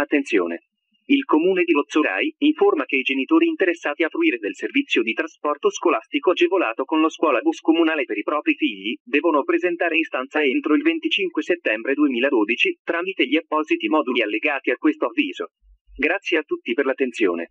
Attenzione! Il comune di Lozzorai informa che i genitori interessati a fruire del servizio di trasporto scolastico agevolato con lo scuola bus comunale per i propri figli devono presentare istanza entro il 25 settembre 2012 tramite gli appositi moduli allegati a questo avviso. Grazie a tutti per l'attenzione.